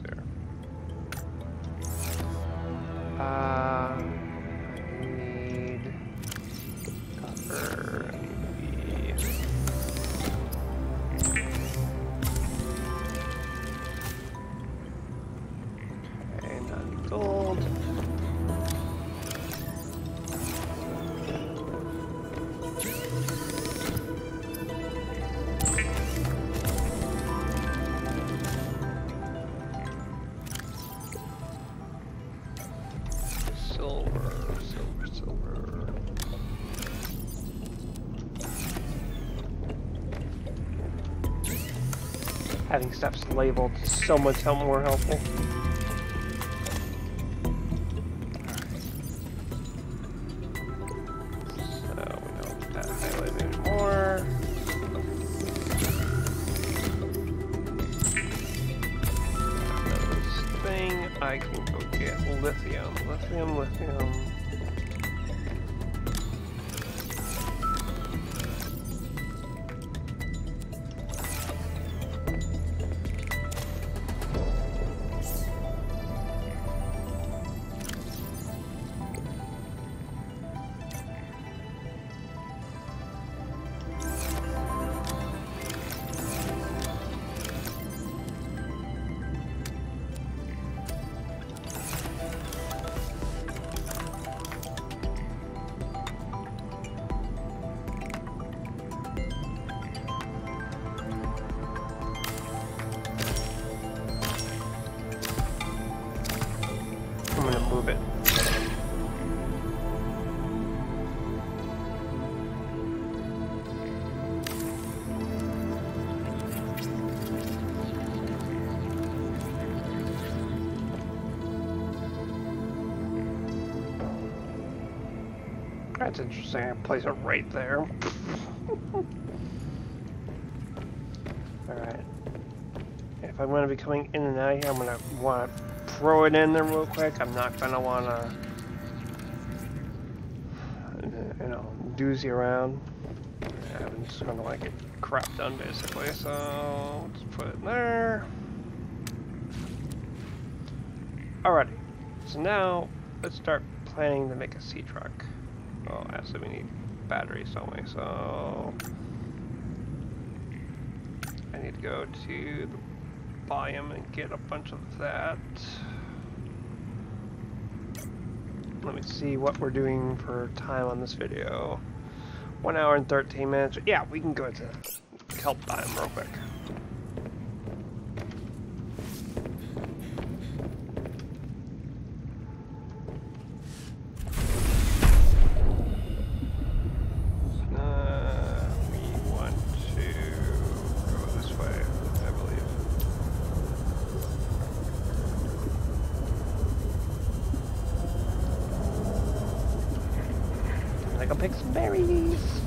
Having steps labeled so much more helpful. Alright. If I'm to be coming in and out here, I'm want to throw it in there real quick. I'm not want to, you know, doozy around. I'm just to like get crap done basically. So, let's put it in there. Alrighty. So now, let's start planning to make a Seatruck. Oh, actually we need batteries, don't we? So, I need to go to the biome and get a bunch of that. Let me see what we're doing for time on this video. One hour and 13 minutes. Yeah, we can go to kelp biome real quick. Uh, we want to go this way, I believe. I go pick some berries.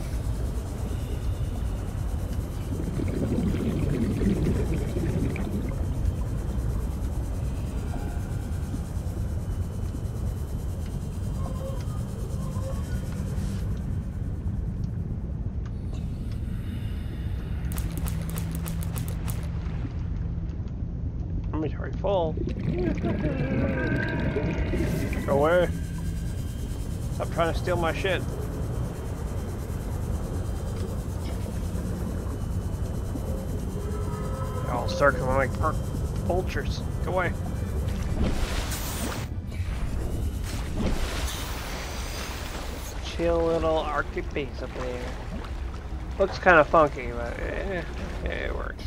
Inventory full. Go away. Stop trying to steal my shit. They're all circling like vultures. Go away. Chill little Arctic base up there. Looks kind of funky, but eh, it works.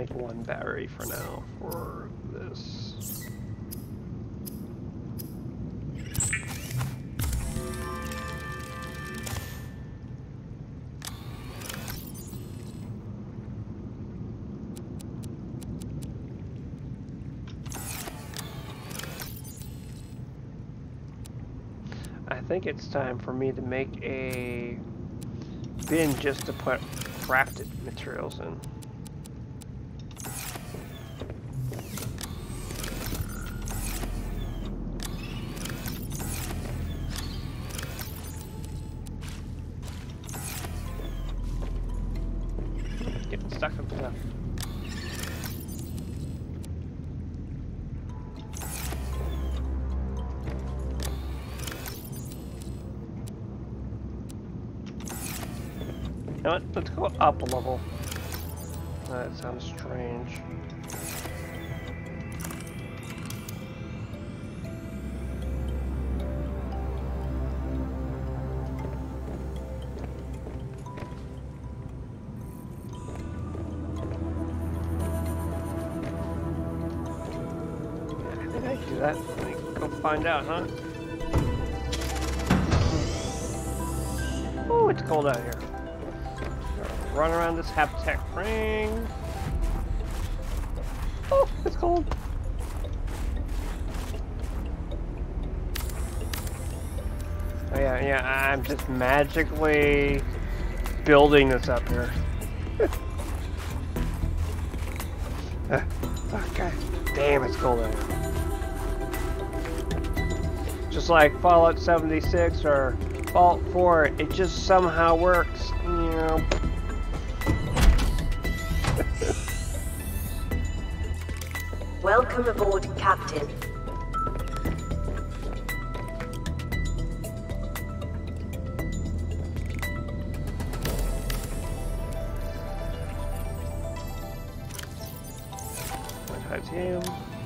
make one battery for now for this. I think it's time for me to make a bin just to put crafted materials in. You? Let's go up a level. That sounds strange. That. Go find out, huh? Oh, it's cold out here. Habitat ring. Oh, it's cold. Oh yeah, yeah, I'm just magically building this up here. uh, oh, God damn, it's cold out here. Just like Fallout 76 or Fallout 4, it just somehow works, Titanium.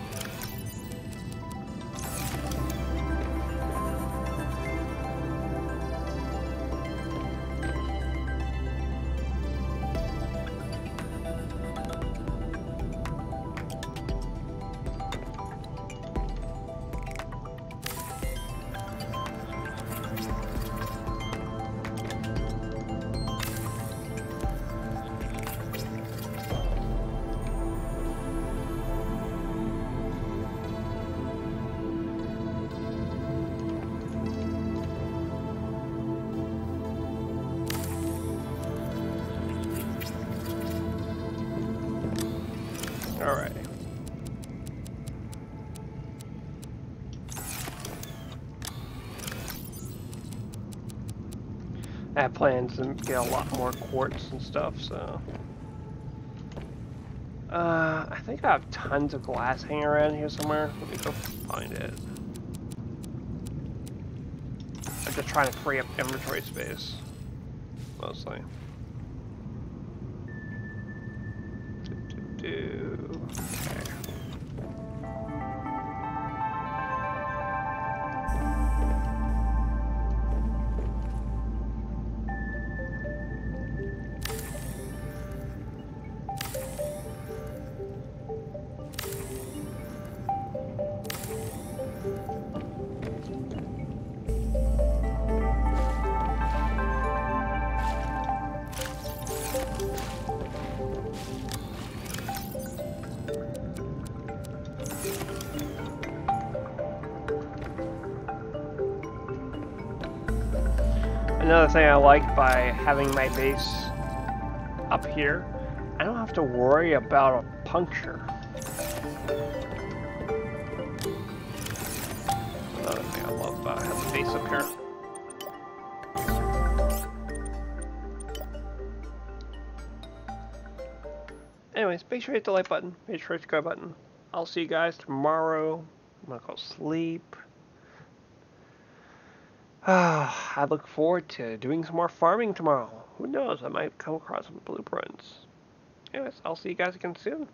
I have plans to get a lot more quartz and stuff, so. Uh, I think I have tons of glass hanging around here somewhere. Let me go find it. I'm just trying to free up inventory space, mostly. Like by having my base up here, I don't have to worry about a puncture. Another thing I love about having the base up here. Anyways, make sure you hit the like button, make sure you hit the subscribe button. I'll see you guys tomorrow. I'm gonna go sleep. I look forward to doing some more farming tomorrow. Who knows? I might come across some blueprints. Anyways, I'll see you guys again soon.